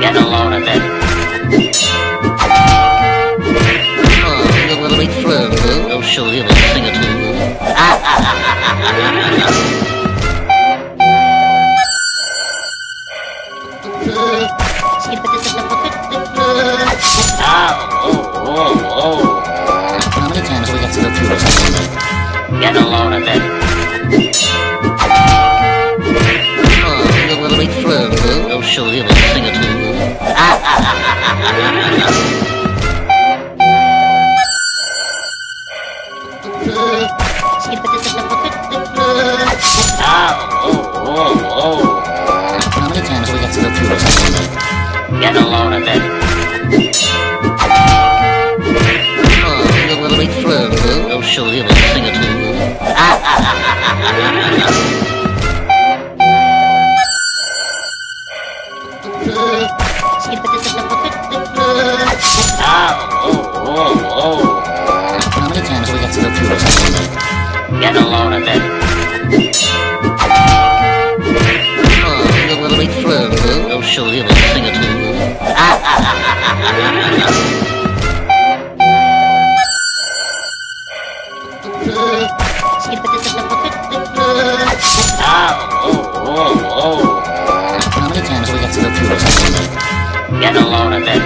Get a load of it. Oh, you wanna make friends, huh? I'll show you a thing or two. Oh, oh, oh, oh. How many times we got to go through this? Get a load of it. Oh, you wanna make friends, huh? I'll show you How many times do we to go through this? Get a load of it. Oh, you wanna make friends, huh? I'll show you a thing or two. Oh, Get a load of it. Oh, wanna make friends, huh? I'll show you a thing or two. Oh, oh, oh, oh. How many times we got to go through this? Get a load of.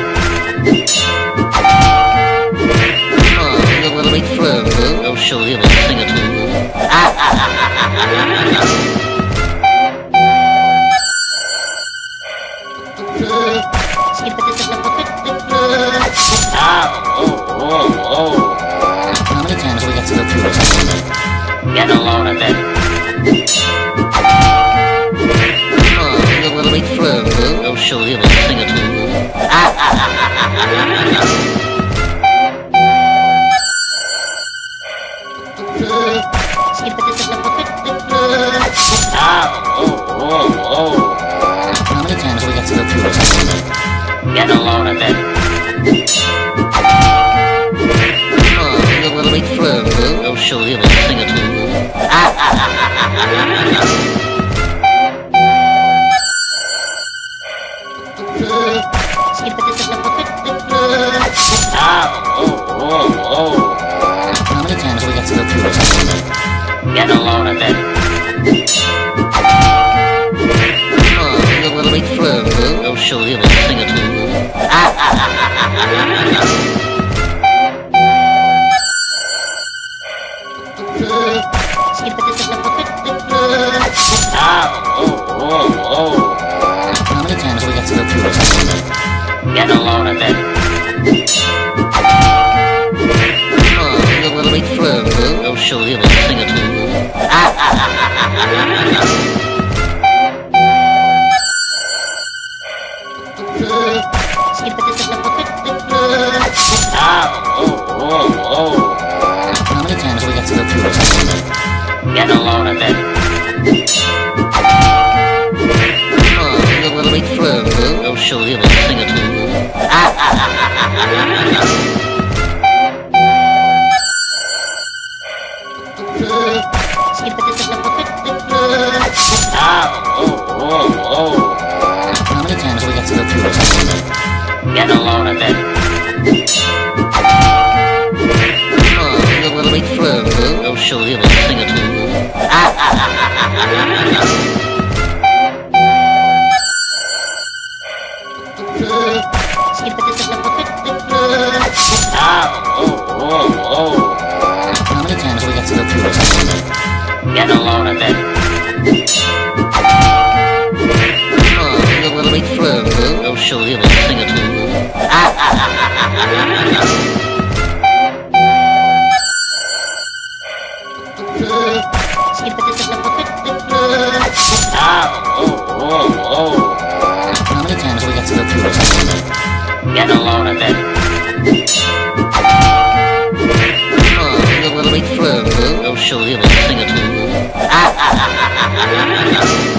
Get a load of it. Oh, you wanna make friends, huh? I'll show you a thing or. Oh, oh, oh, How many times we got to go through this? Get a load of it. Oh, you wanna make friends, huh? I'll show you Get a load of it. Oh, you wanna make friends, huh? I'll show you a thing or. Oh, oh, oh, How many times we got to go through this? oh. Get a load of it. Oh, you wanna make friends, huh? I'll show you show you a thing or two. Get a load of it. Oh, you wanna make friends, huh? I'll show you a thing or two. Oh, oh, oh, How many times we got to go through this? Get a load of it. Oh, you wanna make friends, huh? I'll show you a thing or two. Oh, show you a thing or two.